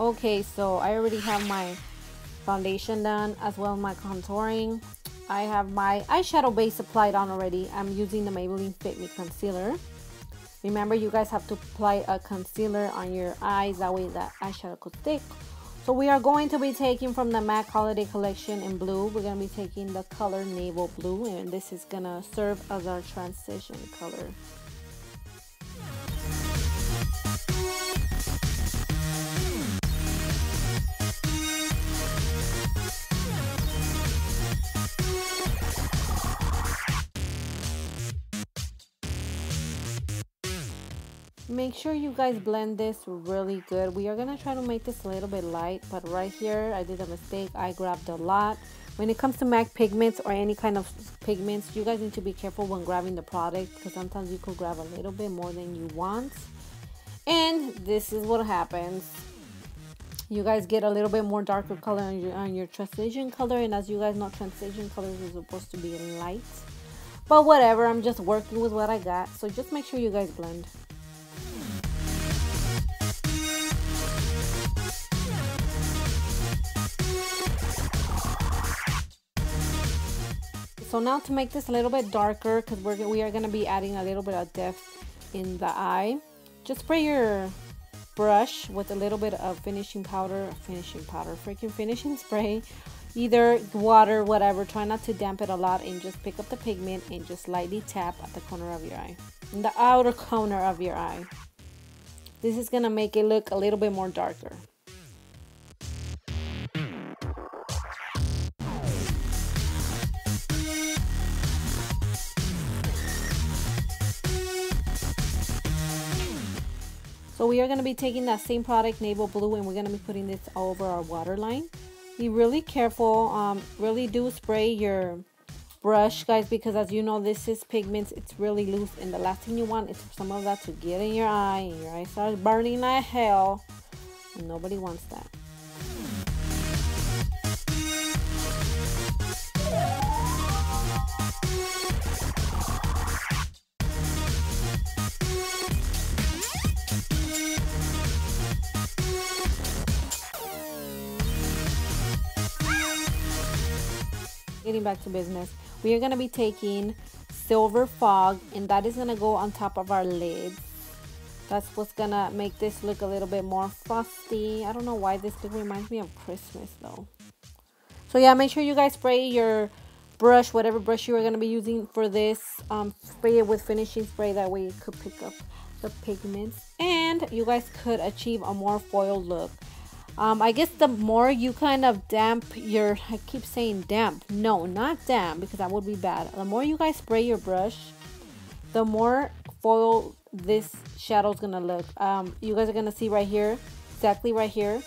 Okay, so I already have my foundation done as well my contouring. I have my eyeshadow base applied on already. I'm using the Maybelline Fit Me Concealer. Remember, you guys have to apply a concealer on your eyes. That way that eyeshadow could stick. So we are going to be taking from the MAC Holiday Collection in blue. We're going to be taking the color Naval Blue. And this is going to serve as our transition color. Make sure you guys blend this really good. We are gonna try to make this a little bit light but right here I did a mistake. I grabbed a lot. When it comes to MAC pigments or any kind of pigments you guys need to be careful when grabbing the product because sometimes you could grab a little bit more than you want. And this is what happens. You guys get a little bit more darker color on your, on your transition color and as you guys know transition colors are supposed to be light. But whatever I'm just working with what I got. So just make sure you guys blend So now to make this a little bit darker, because we're we are gonna be adding a little bit of depth in the eye, just spray your brush with a little bit of finishing powder, finishing powder, freaking finishing spray, either water, whatever. Try not to damp it a lot and just pick up the pigment and just lightly tap at the corner of your eye, in the outer corner of your eye. This is gonna make it look a little bit more darker. We are going to be taking that same product, Naval Blue, and we're going to be putting this over our waterline. Be really careful. Um, really do spray your brush, guys, because as you know, this is pigments. It's really loose, and the last thing you want is for some of that to get in your eye, and your eye starts burning like hell. Nobody wants that. Getting back to business, we are going to be taking Silver Fog and that is going to go on top of our lids. That's what's going to make this look a little bit more frosty. I don't know why this reminds me of Christmas though. So yeah, make sure you guys spray your brush, whatever brush you are going to be using for this. Um, spray it with finishing spray. That way you could pick up the pigments. And you guys could achieve a more foil look. Um, I guess the more you kind of damp your, I keep saying damp. No, not damp because that would be bad. The more you guys spray your brush, the more foil this shadow is going to look. Um, you guys are going to see right here, exactly right here.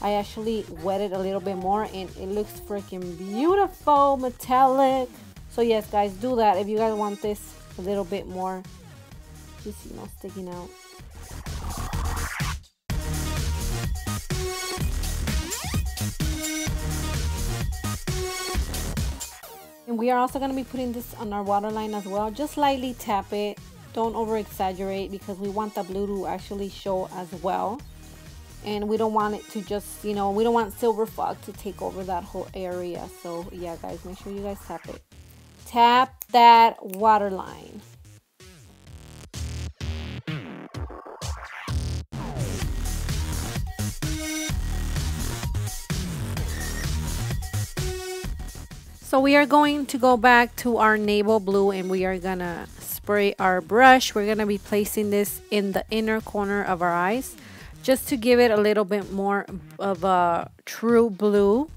I actually wet it a little bit more and it looks freaking beautiful, metallic. So yes, guys, do that if you guys want this a little bit more, just, you know, sticking out. And we are also going to be putting this on our waterline as well. Just lightly tap it. Don't over exaggerate because we want the blue to actually show as well. And we don't want it to just, you know, we don't want silver fog to take over that whole area. So yeah, guys, make sure you guys tap it. Tap that waterline. So we are going to go back to our naval blue and we are gonna spray our brush. We're gonna be placing this in the inner corner of our eyes just to give it a little bit more of a true blue.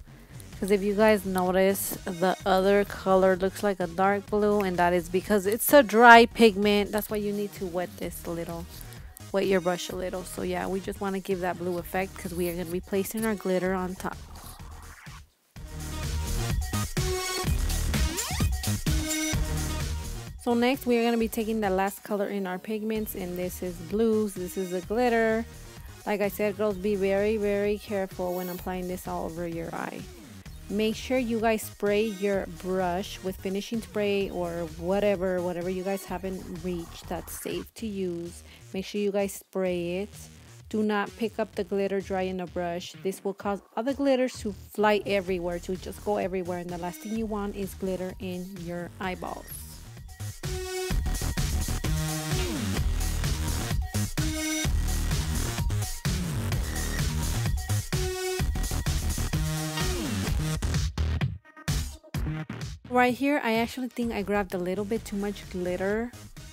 Because if you guys notice, the other color looks like a dark blue and that is because it's a dry pigment. That's why you need to wet this a little wet your brush a little so yeah we just want to give that blue effect because we are to be placing our glitter on top So next we are going to be taking the last color in our pigments and this is blues. This is the glitter. Like I said girls be very very careful when applying this all over your eye. make sure you guys spray your brush with finishing spray or whatever whatever you guys haven't reached that's safe to use make sure you guys spray it do not pick up the glitter dry in the brush this will cause other glitters to fly everywhere to just go everywhere and the last thing you want is glitter in your eyeballs Right here, I actually think I grabbed a little bit too much glitter.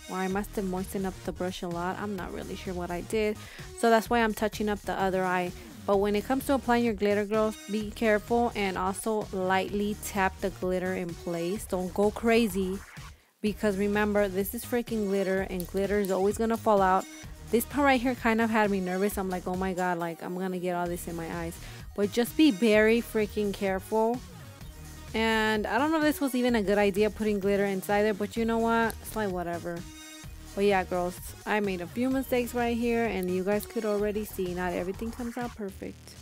Or I must have moistened up the brush a lot. I'm not really sure what I did. So that's why I'm touching up the other eye. But when it comes to applying your glitter, girls, be careful and also lightly tap the glitter in place. Don't go crazy. Because remember, this is freaking glitter and glitter is always going to fall out. This part right here kind of had me nervous. I'm like, oh my god, like I'm going to get all this in my eyes. But just be very freaking careful and I don't know if this was even a good idea putting glitter inside there, but you know what? It's like whatever. But yeah, girls, I made a few mistakes right here, and you guys could already see not everything comes out perfect.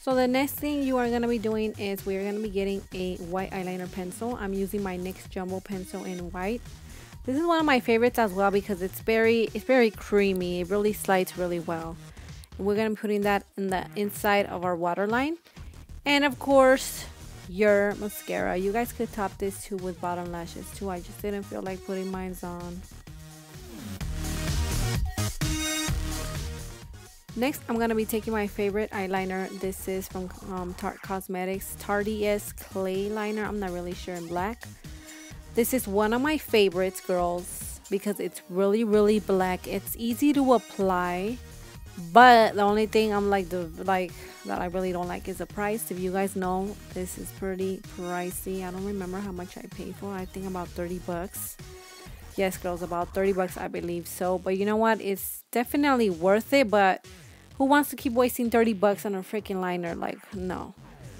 So the next thing you are going to be doing is we're going to be getting a white eyeliner pencil. I'm using my NYX Jumbo pencil in white. This is one of my favorites as well because it's very it's very creamy. It really slides really well. And we're to be putting that in the inside of our waterline. And of course, your mascara. You guys could top this too with bottom lashes too. I just didn't feel like putting mine on. Next, I'm going to be taking my favorite eyeliner. This is from um, Tarte Cosmetics. Tarteist Clay Liner. I'm not really sure in black. This is one of my favorites, girls, because it's really, really black. It's easy to apply, but the only thing I'm like the like that I really don't like is the price. If you guys know, this is pretty pricey. I don't remember how much I paid for. I think about 30 bucks. Yes, girls, about 30 bucks, I believe so. But you know what? It's definitely worth it, but who wants to keep wasting 30 bucks on a freaking liner? Like, no.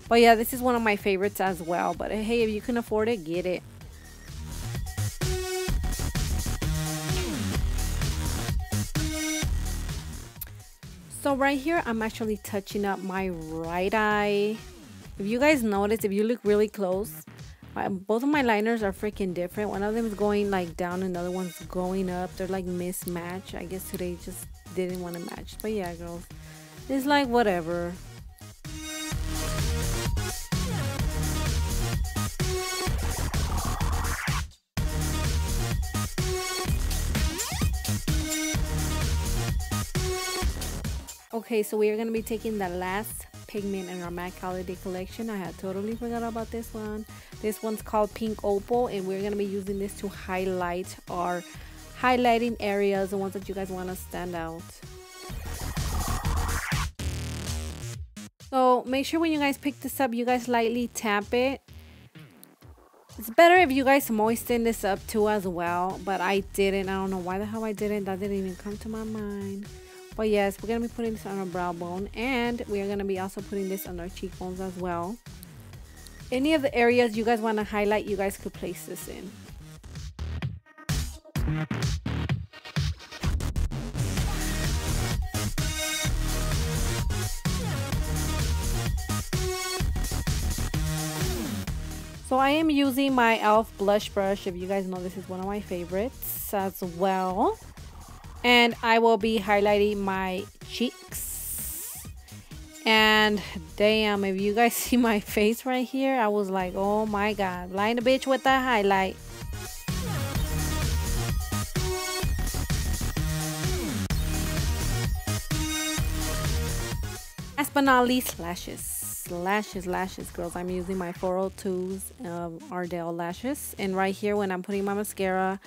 But yeah, this is one of my favorites as well. But hey, if you can afford it, get it. Right here, I'm actually touching up my right eye. If you guys notice, if you look really close, my, both of my liners are freaking different. One of them is going like down, another one's going up. They're like mismatched. I guess today just didn't want to match. But yeah, girls, it's like whatever. Okay, so we are going to be taking the last pigment in our MAC Holiday collection. I had totally forgot about this one. This one's called Pink Opal, and we're going to be using this to highlight our highlighting areas, the ones that you guys want to stand out. So make sure when you guys pick this up, you guys lightly tap it. It's better if you guys moisten this up too as well, but I didn't. I don't know why the hell I didn't. That didn't even come to my mind. But yes, we're going to be putting this on our brow bone and we are going to be also putting this on our cheekbones as well. Any of the areas you guys want to highlight, you guys could place this in. So I am using my e.l.f. blush brush. If you guys know, this is one of my favorites as well and I will be highlighting my cheeks. And damn if you guys see my face right here I was like oh my god blind a bitch with that highlight. Last but not least lashes. Lashes lashes girls. I'm using my 402s um, ardell lashes. And right here when i'm putting my mascara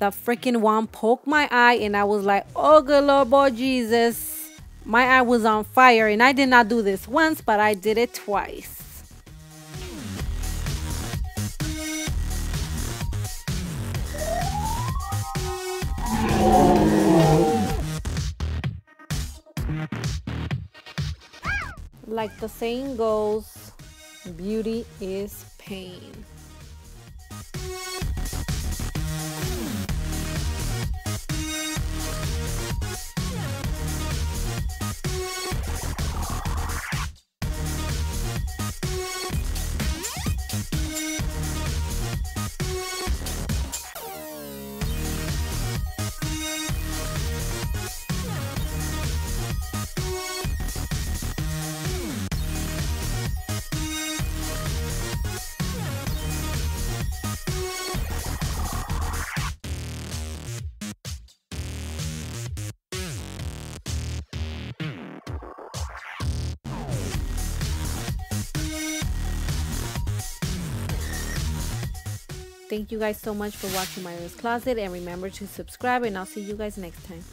the freaking one poked my eye and I was like, oh good Lord boy Jesus. My eye was on fire and I did not do this once, but I did it twice. Like the saying goes, beauty is pain. Thank you guys so much for watching Myra's Closet and remember to subscribe and I'll see you guys next time.